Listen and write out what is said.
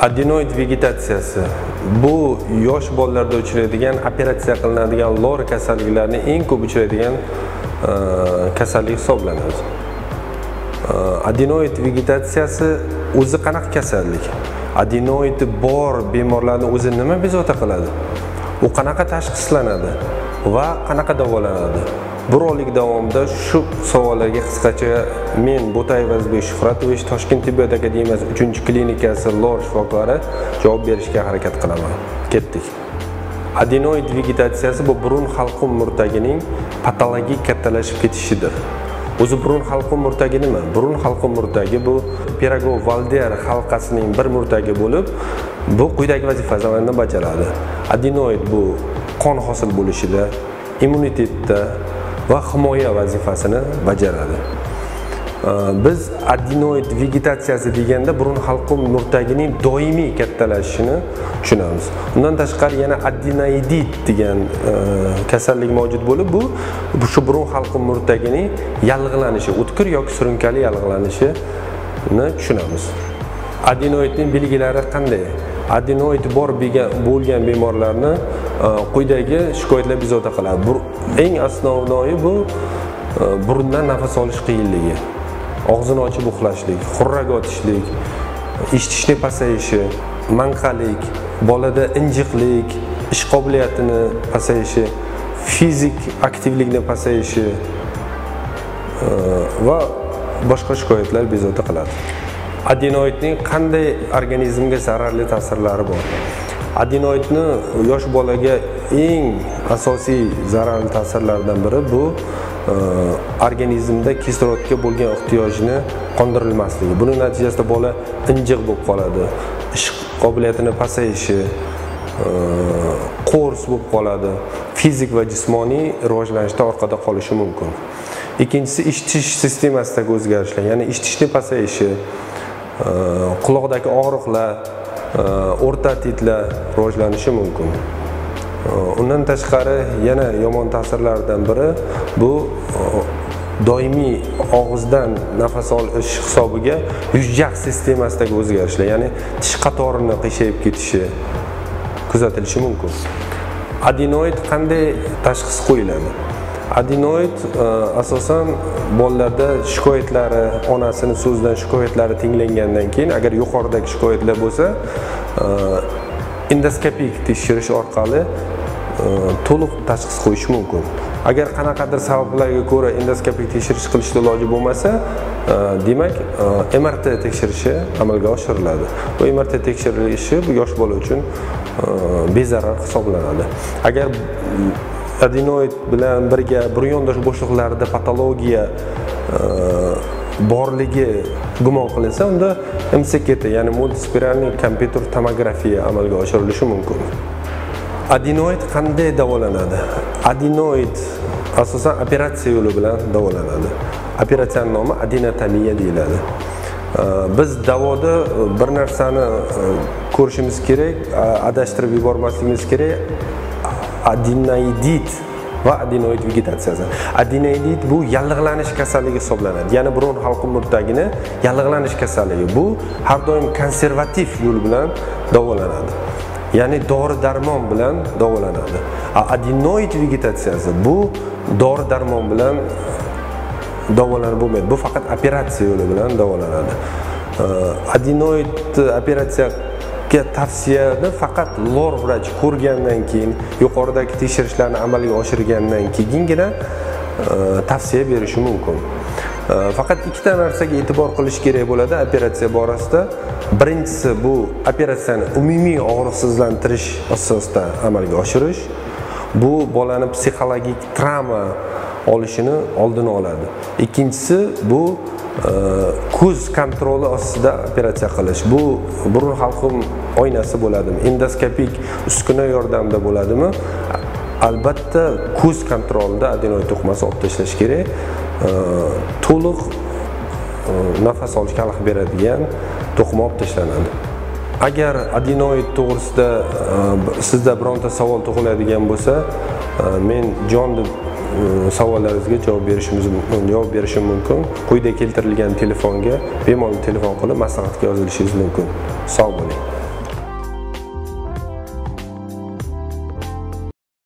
adenoid vegetatsiyasi. Bu yosh bolalarda uchraydigan operatsiya qilinadigan lor kasalliklarini eng ko'p uchraydigan e, kasallik hisoblanadi. E, adenoid vegetatsiyasi o'zi qanaqa kasallik? Adenoidi bor bemorlarni o'zi nima bezovta qiladi? U qanaqa tashxislanadi? Va qanaqa davolanadi? Bu rolik davomida shu savollarga qisqacha men bo'tayev azizbek shuhratovich toshkent tibbiyot akademiyasi uchinchi klinikasi lor shifokori javob berishga harakat qilaman. Ketdik. Adenoid vegetatsiyasi bu burun halqum murtagining patologik kattalashib ketishidir. O'zi burun halqum murtagi nima burun halqum murtagi bu pirogov valder halqasining bir murtagi bo'lib bu quyidagi vazifalarni bajaradi. Adenoid bu qon hosil bo'lishida immunitetda va himoya vazifasini bajaradi. Biz adenoid vegetatsiyasi deganda burun halqum murtagining doimiy kattalashishini tushunamiz. Undan tashqari yana adenoidit degan e, kasallik mavjud bo'lib bu shu burun halqum murtagining yallig'lanishi o'tkir yoki surunkali yallig'lanishini tushunamiz. Adenoidning belgilari qanday? Adenoid bor bo'lgan bemorlarni e, quyidagi shikoyatlar bezovta qiladi eng asnovnoyi bu e, burundan nafas olish qiyinligi og'zini ochib uxlashlik xurrak otishlik eshitishni pasayishi manqalik bolada injiqlik ish qobiliyatini pasayishi fizik aktivlikni pasayishi e, va boshqa shikoyatlar bezovta qiladi. Adenoidning qanday organizmga zararli ta'sirlari bor? Adenoidni yosh bolaga eng asosiy zararli ta'sirlardan biri bu e, organizmda kislorodga bo'lgan ehtiyojni qondirilmasligi. Buni natijasida bola injiq bo'lib qoladi ish qobiliyatini pasayishi e, qo'rs bo'lib qoladi fizik va jismoniy rivojlanishda orqada qolishi mumkin. Ikkinchisi eshitish sistemasidagi o'zgarishlar ya'ni ishitishni pasayishi Э, quloqdagi og'riqlar э, o'rta titlar rivojlanishi mumkin. Э, undan tashqari yana yomon ta'sirlardan biri bu e, doimiy og'izdan nafas olish hisobiga yuzjaq sistemasidagi o'zgarishlar ya'ni tish qatorini qiyshayib ketishi kuzatilishi mumkin. Adenoid qanday tashxis qo'yiladi? Adenoid e, asosan bolalarda shikoyatlari onasini so'zidan shikoyatlari tinglangandan keyin agar yuqoridagi shikoyatlar bo'lsa e, endoskopik tekshirish orqali e, to'liq tashxis qo'yish mumkin. Agar qanaqadir sabablarga ko'ra endoskopik tekshirish qilishni iloji bo'lmasa demak mrt tekshirishi amalga oshiriladi. Bu mrt tekshirilishi bu yosh bola uchun bezarar hisoblanadi. Agar adenoid bilan birga burun yondosh bo'shliqlarida patologiya e, borligi gumon qilinsa unda mskt ya'ni multispiralniy kompyuter tomografiya amalga oshirilishi mumkin. Adenoid qanday davolanadi? Adenoid asosan operatsiya yo'li bilan davolanadi. Operatsiyani nomi adenotomiya deyiladi. E, biz davoda bir narsani e, ko'rishimiz kerak adashtirib yubormasligimiz kerak. Adenoidit va adenoid vegetatsiyasi. Adenoidit bu yallig'lanish kasalligi hisoblanadi. Ya'ni bron halqum murtagini yallig'lanish kasalligi. Bu har doim konservativ yo'l bilan davolanadi. Ya'ni dori darmon bilan davolanadi. Adenoid vegetatsiyasi bu dori darmon bilan davolanib bo'lmaydi. Bu faqat operatsiya yo'li bilan davolanadi. Adenoid operatsiya ga tavsiyani faqat lor vrach ko'rgandan keyin yuqoridagi tekshirishlarni amalga oshirgandan keyingina e, tavsiya berishi mumkin. E, faqat ikkita narsaga e'tibor qilish kerak bo'ladi. Operatsiya borasida birinchisi bu operatsiyani umumiy og'riqsizlantirish asosida amalga oshirish. Bu bolani psixologik travma olishini oldini oladi. Ikkinchisi bu e, ko'z kontroli ostida operatsiya qilish. Bu burun halqum oynasi bo'ladimi? Endoskopik uskuna yordamida bo'ladimi? Albatta ko'z kontrolida adenoid to'qmasi olib tashlash kerak. E, to'liq e, nafas olishga xalaqit beradigan to'qima olib tashlanadi. Agar adenoid to'g'risida sizda bironta savol tug'iladigan bo'lsa men jon deb Э, savollaringizga javob berishimiz javob berishim mumkin. Quyida keltirilgan telefonga bemalol telefon qilib maslahatga yozilishingiz mumkin. Sog' bo'ling.